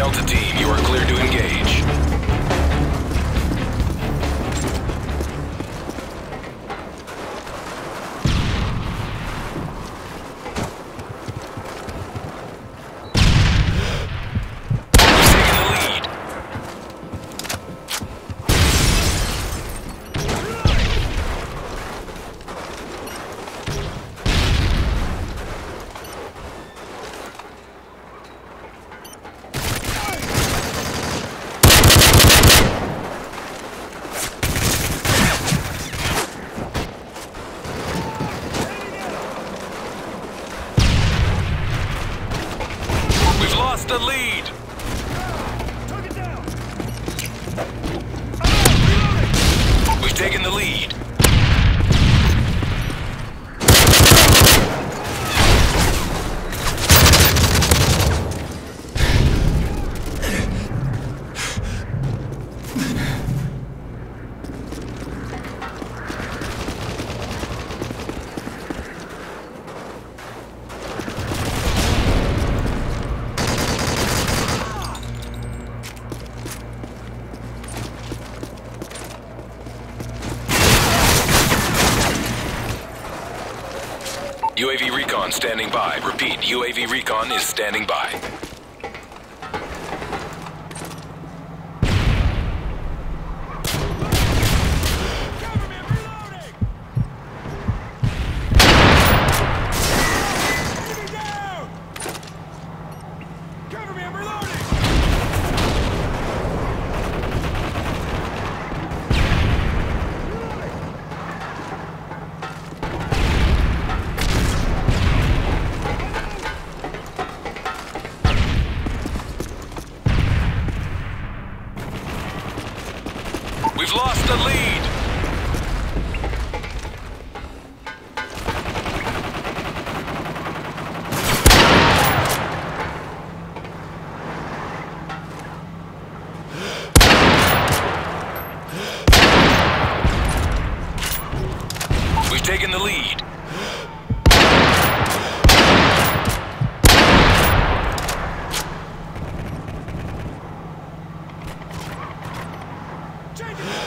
Delta Team. You are clear to engage. Taken the lead. UAV recon standing by. Repeat, UAV recon is standing by. The lead. We've taken the lead. For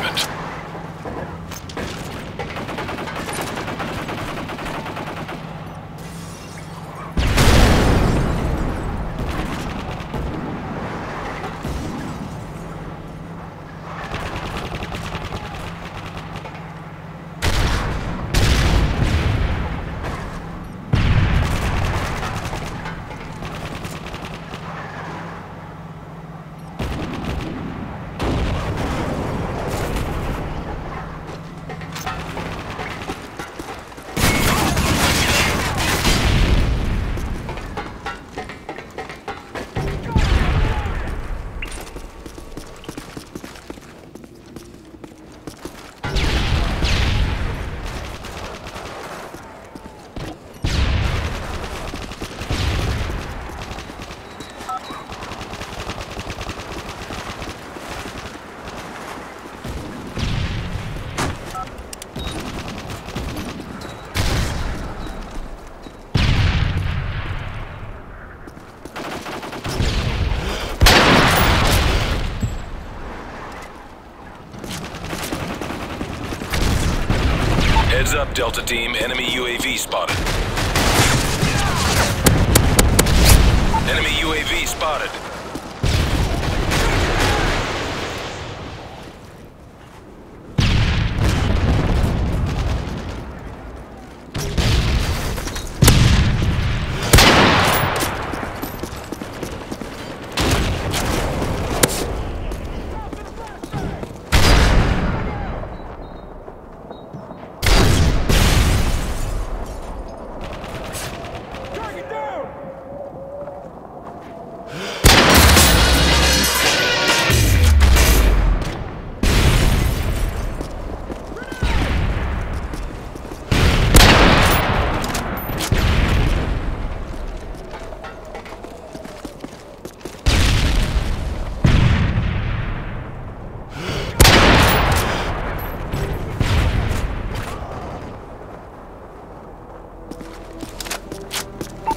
deployment. Heads up, Delta Team. Enemy UAV spotted. Enemy UAV spotted.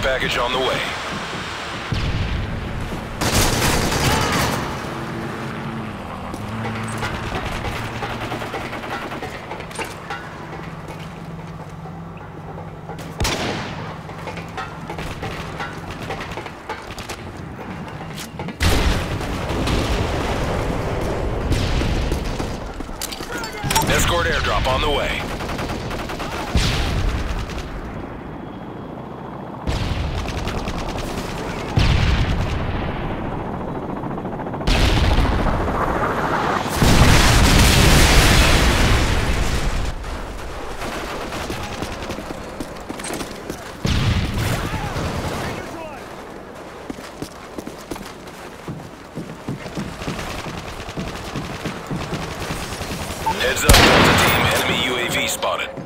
Package on the way. Escort airdrop on the way. Heads up, Delta Team. Enemy UAV spotted.